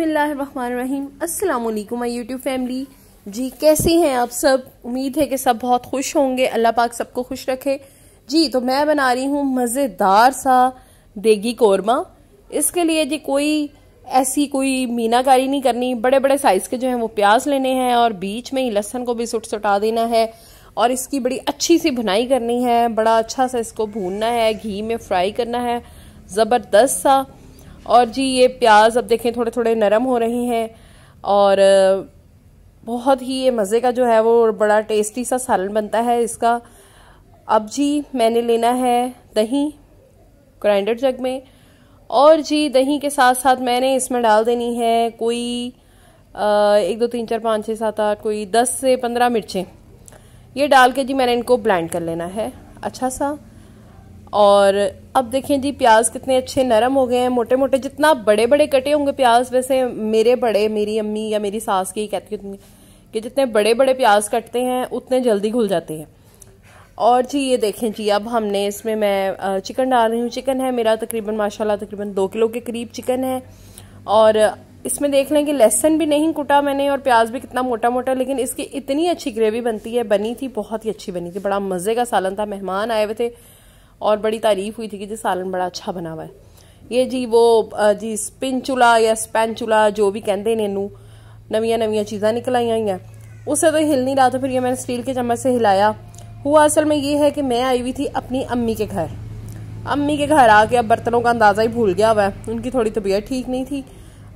अस्सलाम वालेकुम my YouTube family. जी, कैसी हैं आप सब? उम्मीद है कि सब बहुत खुश होंगे। अल्लाह पाक सबको खुश रखे। जी तो मैं बना रही हूँ मज़ेदार सा देगी कौरमा। इसके लिए जी कोई ऐसी कोई मीनाकारी नहीं करनी। बड़े बड़े साइज़ के जो हैं वो प्याज लेने हैं और बीच में ही लहसन को भी सुट सुटा देना है। और इसकी बड़ी अच्छी सी भुनाई करनी है। बड़ा अच्छा सा इसको भूनना है। घी में फ्राई करना है। ज़बरदस्त सा और जी ये प्याज अब देखें थोड़े थोड़े नरम हो रहे हैं और बहुत ही ये मज़े का जो है वो बड़ा टेस्टी सा सालन बनता है इसका। अब जी मैंने लेना है दही ग्राइंडर जग में और जी दही के साथ साथ मैंने इसमें डाल देनी है कोई आ, एक दो तीन चार पाँच छः सात आठ कोई दस से पंद्रह मिर्चें। ये डाल के जी मैंने इनको ब्लेंड कर लेना है। अच्छा सा। और अब देखें जी, प्याज कितने अच्छे नरम हो गए हैं मोटे मोटे जितना बड़े बड़े कटे होंगे प्याज, वैसे मेरे बड़े, मेरी अम्मी या मेरी सास की कहती हूँ कि जितने बड़े बड़े प्याज कटते हैं, उतने जल्दी घुल जाते हैं। और जी, ये देखें जी, अब हमने इसमें मैं चिकन डाल रही हूँ। चिकन है मेरा तकरीबन, माशाल्लाह, तकरीबन दो किलो के करीब चिकन है। और इसमें देख लें कि लहसन भी नहीं कुटा मैंने और प्याज भी कितना मोटा मोटा लेकिन इसकी इतनी अच्छी ग्रेवी बनती है, बनी थी, बहुत ही अच्छी बनी थी। बड़ा मज़े का सालन था, मेहमान आए हुए थे और बड़ी तारीफ़ हुई थी कि जी सालन बड़ा अच्छा बना हुआ है। ये जी वो जी स्पिन चूल्हा या चूल्हा जो भी कहते हैं इनू नविया नविया चीज़ा निकल आई हैं उससे तो हिल नहीं रहा था, फिर ये मैंने स्टील के चम्मच से हिलाया। हुआ असल में ये है कि मैं आई हुई थी अपनी अम्मी के घर। अम्मी के घर आके अब बर्तनों का अंदाज़ा ही भूल गया हुआ है। उनकी थोड़ी तबीयत ठीक नहीं थी।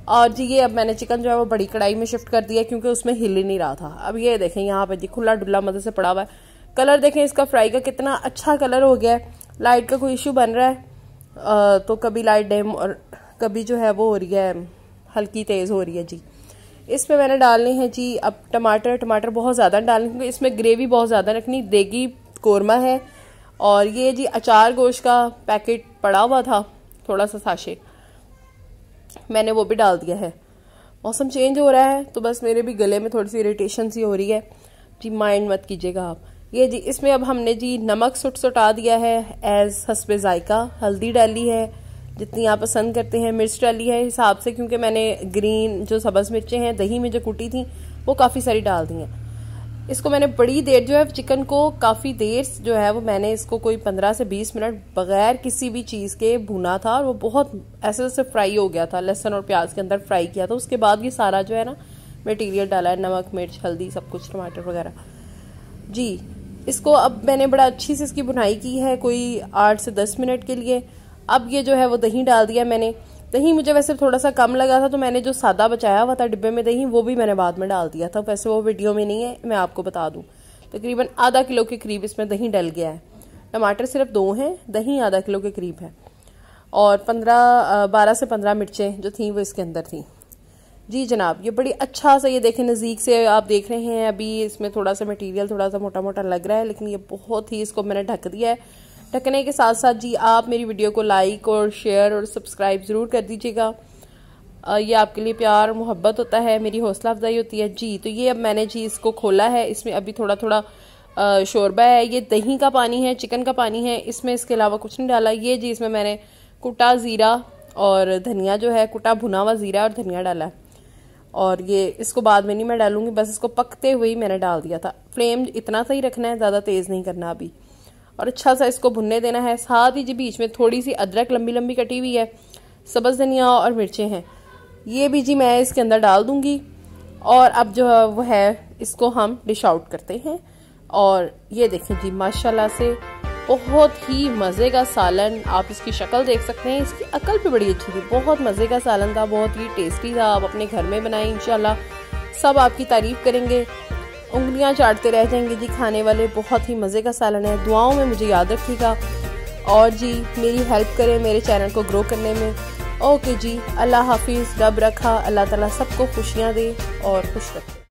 और जी ये अब मैंने चिकन जो है वो बड़ी कढ़ाई में शिफ्ट कर दिया क्योंकि उसमें हिल ही नहीं रहा था। अब ये देखें यहाँ पे जी खुला डुल्ला मदद से पड़ा हुआ है। कलर देखें इसका फ्राई का कितना अच्छा कलर हो गया है। लाइट का कोई इशू बन रहा है? आ, तो कभी लाइट डेम और कभी जो है वो हो रही है हल्की तेज़ हो रही है जी। इसमें मैंने डालनी है जी अब टमाटर टमाटर बहुत ज़्यादा डालने क्योंकि इसमें ग्रेवी बहुत ज़्यादा रखनी देगी कौरमा है। और ये जी अचार गोश्त का पैकेट पड़ा हुआ था थोड़ा सा साशे। मैंने वो भी डाल दिया है। मौसम चेंज हो रहा है तो बस मेरे भी गले में थोड़ी सी इरिटेशन सी हो रही है। जी माइंड मत कीजिएगा आप। ये जी, इसमें अब हमने जी नमक सुट सुटा दिया है एज हसबे जायका। हल्दी डाली है, जितनी आप पसंद करते हैं। मिर्च डाली है हिसाब से, क्योंकि मैंने ग्रीन जो सब्ज़ मिर्चें हैं, दही में जो कुटी थी, वो काफ़ी सारी डाल दी हैं। इसको मैंने बड़ी देर जो है, चिकन को काफ़ी देर जो है, वो मैंने इसको कोई पंद्रह से बीस मिनट बगैर किसी भी चीज़ के भुना था, और वो बहुत ऐसे जैसे फ्राई हो गया था, लहसन और प्याज के अंदर फ्राई किया था। उसके बाद ये सारा जो है ना मटेरियल डाला है, नमक, मिर्च, हल्दी, सब कुछ, टमाटर वगैरह। जी इसको अब मैंने बड़ा अच्छी से इसकी बुनाई की है, कोई आठ से दस मिनट के लिए। अब ये जो है वो दही डाल दिया मैंने। दही मुझे वैसे थोड़ा सा कम लगा था तो मैंने जो सादा बचाया हुआ था डिब्बे में दही, वो भी मैंने बाद में डाल दिया था। वैसे वो वीडियो में नहीं है, मैं आपको बता दूँ। तकरीबन आधा किलो के करीब इसमें दही डल गया है। टमाटर सिर्फ़ दो हैं, दही आधा किलो के करीब है। और पंद्रह, बारह से पंद्रह मिर्चें जो थी, वो इसके अंदर थी। जी जनाब, ये बड़ी अच्छा सा ये देखें, नज़दीक से आप देख रहे हैं, अभी इसमें थोड़ा सा मटेरियल थोड़ा सा मोटा मोटा लग रहा है, लेकिन ये बहुत ही इसको मैंने ढक दिया है। ढकने के साथ साथ जी आप मेरी वीडियो को लाइक और शेयर और सब्सक्राइब ज़रूर कर दीजिएगा। ये आपके लिए प्यार मोहब्बत होता है, मेरी हौसला अफजाई होती है। जी तो ये अब मैंने जी इसको खोला है, इसमें अभी थोड़ा थोड़ा शोरबा है, ये दही का पानी है, चिकन का पानी है, इसमें इसके अलावा कुछ नहीं डाला। ये जी इसमें मैंने कुटा ज़ीरा और धनिया जो है, कुटा भुना हुआ ज़ीरा और धनिया डाला है। और ये इसको बाद में नहीं मैं डालूँगी, बस इसको पकते हुए ही मैंने डाल दिया था। फ्लेम इतना सा ही रखना है, ज़्यादा तेज़ नहीं करना अभी। और अच्छा सा इसको भुनने देना है, साथ ही जी बीच में थोड़ी सी अदरक लंबी लंबी कटी हुई है, सब्ज़, धनिया और मिर्चें हैं। ये भी जी मैं इसके अंदर डाल दूँगी और अब जो है, वो है, इसको हम डिश आउट करते हैं। और ये देखें जी, माशाल्लाह से बहुत ही मज़े का सालन आप इसकी शक्ल देख सकते हैं। इसकी अकल भी बड़ी अच्छी थी। बहुत मज़े का सालन था, बहुत ही टेस्टी था। आप अपने घर में बनाएँ, इंशाल्लाह। सब आपकी तारीफ़ करेंगे। उंगलियाँ चाटते रह जाएँगे जी खाने वाले। बहुत ही मज़े का सालन है। दुआओं में मुझे याद रखिएगा। और जी, मेरी हेल्प करें मेरे चैनल को ग्रो करने में। ओके जी, अल्लाह हाफिज़। रब रखा। अल्लाह ताला सबको खुशियाँ दे और खुश रखे।